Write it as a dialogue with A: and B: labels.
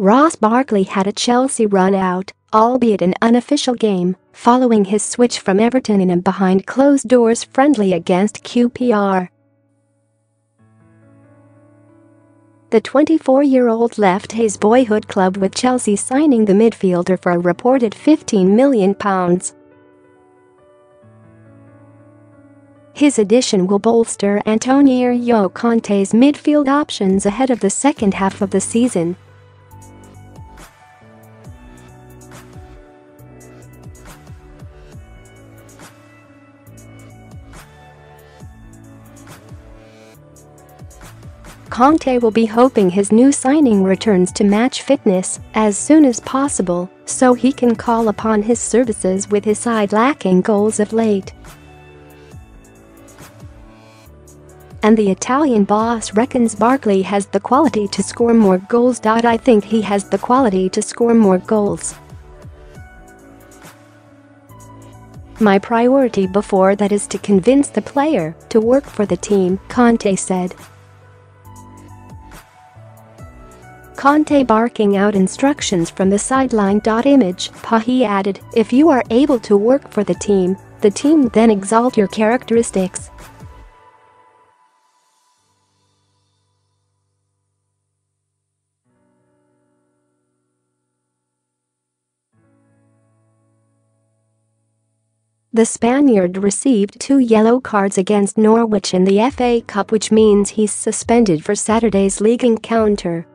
A: Ross Barkley had a Chelsea run out, albeit an unofficial game, following his switch from Everton in a behind-closed-doors friendly against QPR. The 24-year-old left his boyhood club with Chelsea signing the midfielder for a reported £15 million. His addition will bolster Antonio Conte's midfield options ahead of the second half of the season. Conte will be hoping his new signing returns to match fitness as soon as possible so he can call upon his services with his side lacking goals of late. And the Italian boss reckons Barkley has the quality to score more goals. I think he has the quality to score more goals. My priority before that is to convince the player to work for the team, Conte said. Conte barking out instructions from the sideline. Image, Pahi added, if you are able to work for the team, the team then exalt your characteristics. The Spaniard received two yellow cards against Norwich in the FA Cup which means he's suspended for Saturday's league encounter.